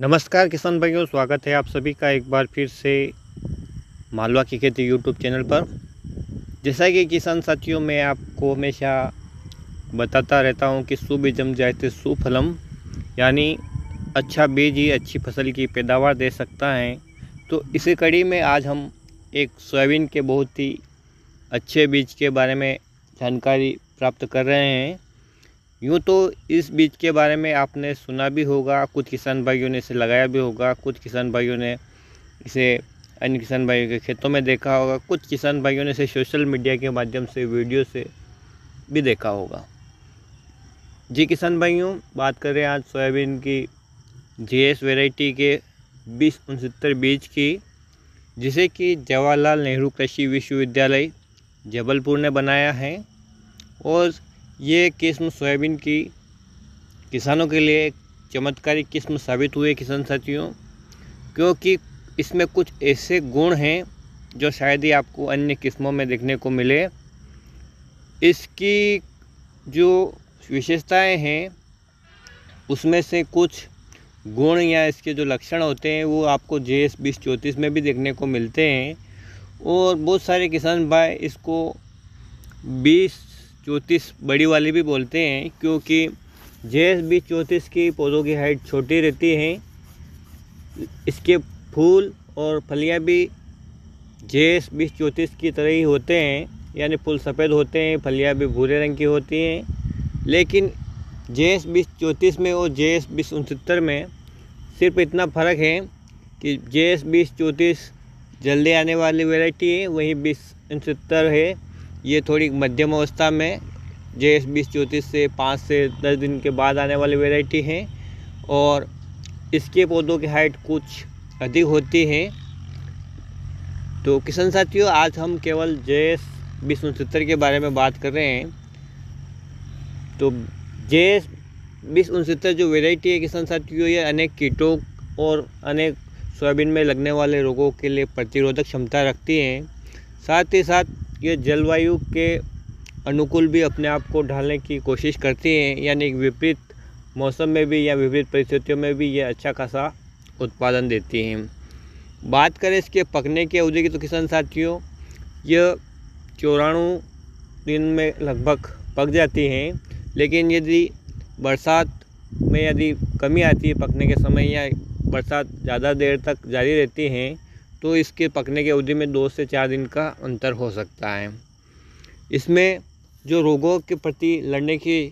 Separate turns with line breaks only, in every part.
नमस्कार किसान भाइयों, स्वागत है आप सभी का एक बार फिर से मालवा की खेती यूट्यूब चैनल पर। जैसा कि किसान साथियों, मैं आपको हमेशा बताता रहता हूँ कि सुबीजम जायते सुफलम यानी अच्छा बीज ही अच्छी फ़सल की पैदावार दे सकता है। तो इसी कड़ी में आज हम एक सोयाबीन के बहुत ही अच्छे बीज के बारे में जानकारी प्राप्त कर रहे हैं। यूँ तो इस बीज के बारे में आपने सुना भी होगा, कुछ किसान भाइयों ने इसे लगाया भी होगा, कुछ किसान भाइयों ने इसे अन्य किसान भाइयों के खेतों में देखा होगा, कुछ किसान भाइयों ने इसे सोशल मीडिया के माध्यम से, वीडियो से भी देखा होगा। जी किसान भाइयों, बात करें आज सोयाबीन की, जीएस वैरायटी के बीस उनसत्तर बीज की, जिसे कि जवाहरलाल नेहरू कृषि विश्वविद्यालय जबलपुर ने बनाया है, और ये किस्म सोयाबीन की किसानों के लिए एक चमत्कारी किस्म साबित हुए किसान साथियों, क्योंकि इसमें कुछ ऐसे गुण हैं जो शायद ही आपको अन्य किस्मों में देखने को मिले। इसकी जो विशेषताएँ हैं, उसमें से कुछ गुण या इसके जो लक्षण होते हैं, वो आपको जे एस बीस चौंतीस में भी देखने को मिलते हैं। और बहुत सारे किसान भाई इसको बीस चौंतीस बड़ी वाली भी बोलते हैं, क्योंकि जे एस बी चौंतीस की पौधों की हाइट छोटी रहती है, इसके फूल और फलियाँ भी जे एस बीस चौंतीस की तरह ही होते हैं, यानी फूल सफ़ेद होते हैं, फलियाँ भी भूरे रंग की होती हैं। लेकिन जे एस बीस चौंतीस में और जे एस बीस उनसत्तर में सिर्फ़ इतना फ़र्क है कि जे एस बीस चौंतीस जल्दी आने वाली वैरायटी है, वहीं बीस उनसत्तर है। ये थोड़ी मध्यम अवस्था में जे एस बीस चौंतीस से पाँच से दस दिन के बाद आने वाली वैरायटी हैं और इसके पौधों की हाइट कुछ अधिक होती है। तो किसान साथियों, आज हम केवल जे एस बीस उनसत्तर के बारे में बात कर रहे हैं। तो जे एस बीस उनसत्तर जो वेराइटी है किसान साथियों, ये अनेक कीटों और अनेक सोयाबीन में लगने वाले रोगों के लिए प्रतिरोधक क्षमता रखती हैं। साथ ही साथ ये जलवायु के अनुकूल भी अपने आप को ढालने की कोशिश करती हैं, यानी विपरीत मौसम में भी या विपरीत परिस्थितियों में भी ये अच्छा खासा उत्पादन देती हैं। बात करें इसके पकने की अवधि की तो किसान साथियों यह चौराणु दिन में लगभग पक जाती हैं, लेकिन यदि बरसात में यदि कमी आती है पकने के समय या बरसात ज़्यादा देर तक जारी रहती हैं तो इसके पकने की अवधि में दो से चार दिन का अंतर हो सकता है। इसमें जो रोगों के प्रति लड़ने की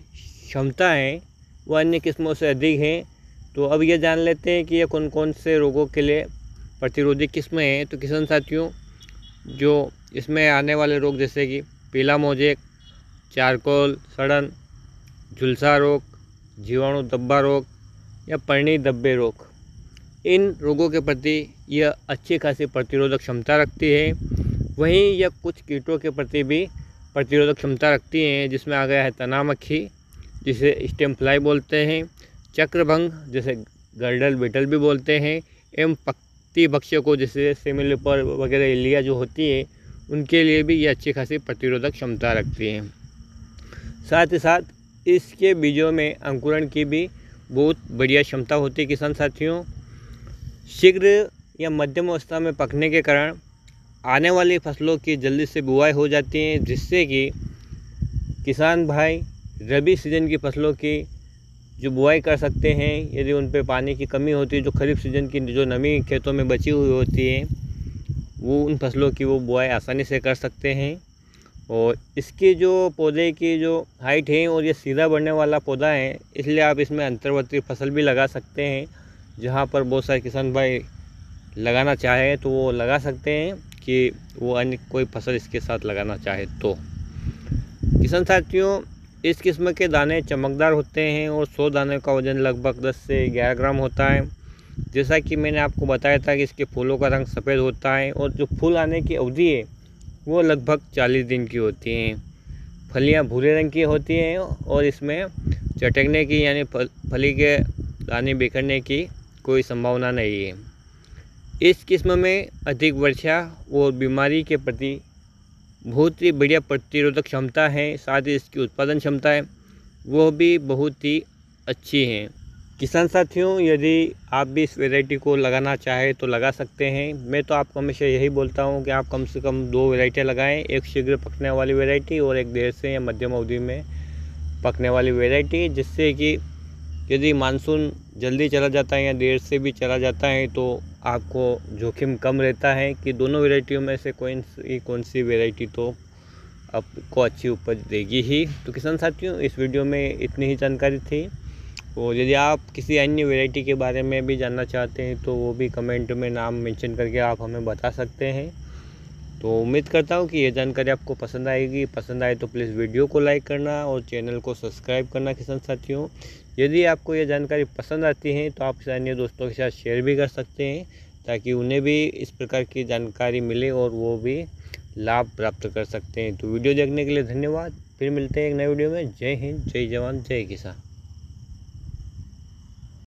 क्षमता है, वह अन्य किस्मों से अधिक है। तो अब ये जान लेते हैं कि ये कौन कौन से रोगों के लिए प्रतिरोधी किस्में हैं। तो किसान साथियों, जो इसमें आने वाले रोग जैसे कि पीला मोजेक, चारकोल, सड़न, झुलसा रोग, जीवाणु दब्बा रोग या पर्णी दब्बे रोग। इन रोगों के प्रति यह अच्छी खासी प्रतिरोधक क्षमता रखती है। वहीं यह कुछ कीटों के प्रति भी प्रतिरोधक क्षमता रखती हैं, जिसमें आ गया है तना मक्खी जिसे स्टेम फ्लाई बोलते हैं, चक्रभंग, जैसे गर्डल बिटल भी बोलते हैं, एवं पत्ती भक्ष्य को, जैसे सेमिलिपर वगैरह इलिया जो होती है, उनके लिए भी ये अच्छी खासी प्रतिरोधक क्षमता रखती हैं। साथ ही साथ इसके बीजों में अंकुरण की भी बहुत बढ़िया क्षमता होती है, किसान साथियों। शीघ्र या मध्यम अवस्था में पकने के कारण आने वाली फ़सलों की जल्दी से बुआई हो जाती है, जिससे कि किसान भाई रबी सीज़न की फ़सलों की जो बुआई कर सकते हैं, यदि उन पर पानी की कमी होती है, जो खरीफ सीज़न की जो नमी खेतों में बची हुई होती है, वो उन फ़सलों की वो बुआई आसानी से कर सकते हैं। और इसकी जो पौधे की जो हाइट है और ये सीधा बढ़ने वाला पौधा है, इसलिए आप इसमें अंतर्वर्ती फ़सल भी लगा सकते हैं। जहाँ पर बहुत सारे किसान भाई लगाना चाहें तो वो लगा सकते हैं कि वो अन्य कोई फ़सल इसके साथ लगाना चाहे तो। किसान साथियों, इस किस्म के दाने चमकदार होते हैं और 100 दाने का वज़न लगभग 10 से 11 ग्राम होता है। जैसा कि मैंने आपको बताया था कि इसके फूलों का रंग सफ़ेद होता है और जो फूल आने की अवधि है, वो लगभग 40 दिन की होती हैं। फलियाँ भूरे रंग की होती हैं और इसमें चटकने की यानी फली के दाने बिखरने की कोई संभावना नहीं है। इस किस्म में अधिक वर्षा और बीमारी के प्रति बहुत ही बढ़िया प्रतिरोधक क्षमता है, साथ ही इसकी उत्पादन क्षमता है, वो भी बहुत ही अच्छी है। किसान साथियों, यदि आप भी इस वैरायटी को लगाना चाहें तो लगा सकते हैं। मैं तो आपको हमेशा यही बोलता हूँ कि आप कम से कम दो वैरायटियाँ लगाएँ, एक शीघ्र पकने वाली वैरायटी और एक देर से या मध्यम अवधि में पकने वाली वैरायटी, जिससे कि यदि मानसून जल्दी चला जाता है या देर से भी चला जाता है तो आपको जोखिम कम रहता है कि दोनों वेराइटियों में से कौन सी कौन सी वेराइटी तो आपको अच्छी उपज देगी ही। तो किसान साथियों, इस वीडियो में इतनी ही जानकारी थी। और यदि आप किसी अन्य वैरायटी के बारे में भी जानना चाहते हैं तो वो भी कमेंट में नाम मेंशन करके आप हमें बता सकते हैं। तो उम्मीद करता हूँ कि ये जानकारी आपको पसंद आएगी। पसंद आए तो प्लीज़ वीडियो को लाइक करना और चैनल को सब्सक्राइब करना, किसान साथियों। यदि आपको ये जानकारी पसंद आती है तो आप अन्य दोस्तों के साथ शेयर भी कर सकते हैं, ताकि उन्हें भी इस प्रकार की जानकारी मिले और वो भी लाभ प्राप्त कर सकते हैं। तो वीडियो देखने के लिए धन्यवाद। फिर मिलते हैं एक नए वीडियो में। जय हिंद, जय जवान, जय किसान।